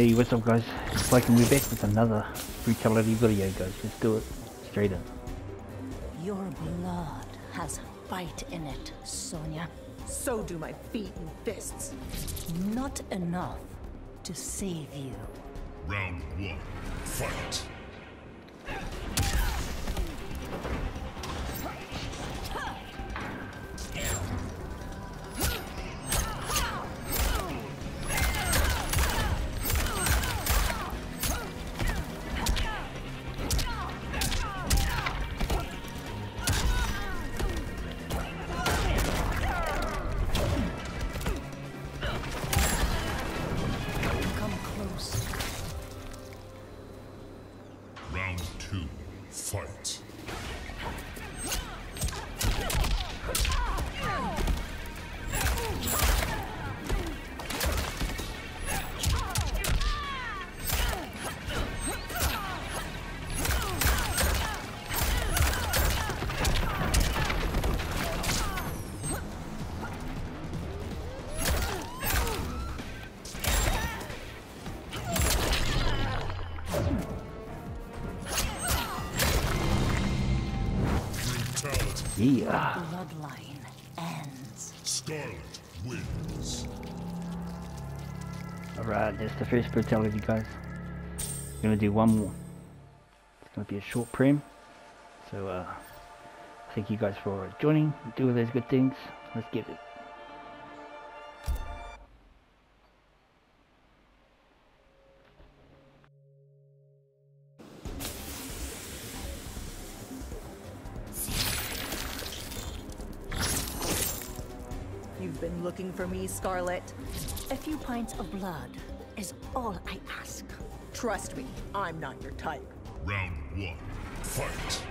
Hey, what's up guys? It's like we're back with another brutality video guys. Let's do it. Straight in. Your blood has fight in it, Sonya. So do my feet and fists. Not enough to save you. Round one, fight. Brutality. Yeah. Bloodline ends. Skarlet wins. Alright, that's the first brutality guys. gonna do one more. It's gonna be a short prem. So uh thank you guys for joining, do all those good things. Let's get it. Been looking for me, Skarlet. A few pints of blood is all I ask. Trust me, I'm not your type. Round one, fight.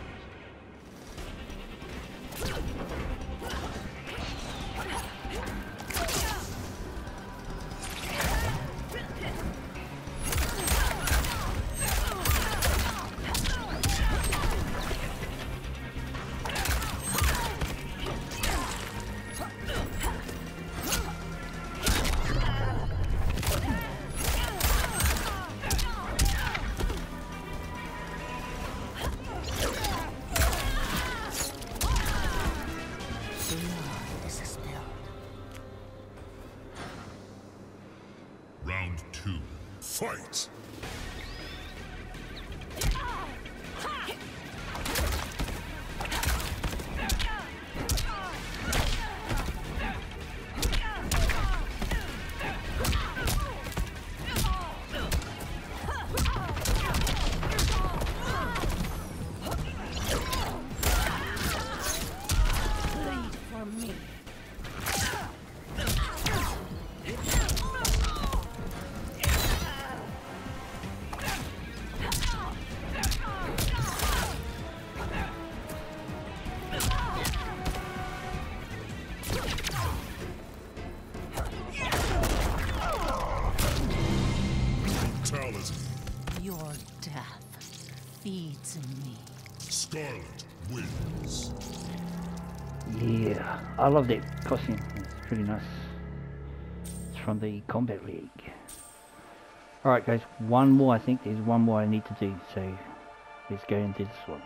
Fight. Me. Death feeds me. Skarlet wins. Yeah. I love that costume. It's pretty nice. It's from the Kombat League. Alright guys, one more I think. There's one more I need to do. So let's go into this one.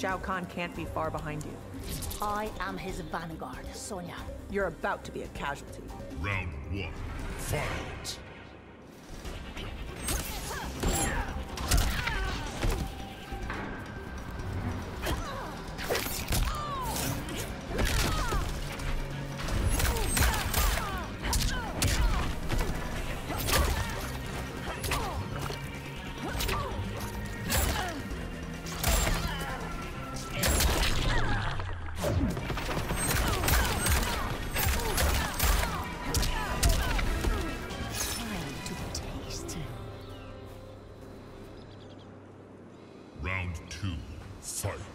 Shao Kahn can't be far behind you. I am his vanguard, Sonya. You're about to be a casualty. Round one, fight. Fight!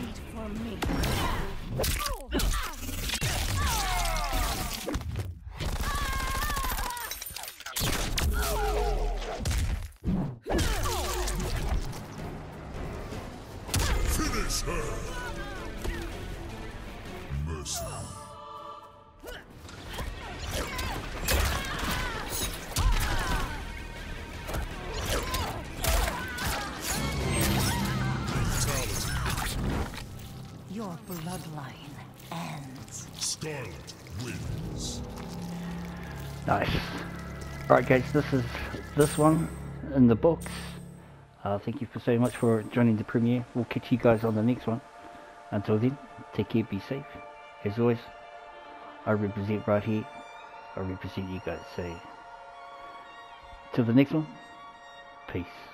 wait for me. Finish her! Mercy. Bloodline ends. Skarlet wins. Nice. Alright guys, this is this one in the books. Uh, thank you for so much for joining the premiere. We'll catch you guys on the next one. Until then, take care, be safe. As always, I represent right here. I represent you guys. So, till the next one, peace.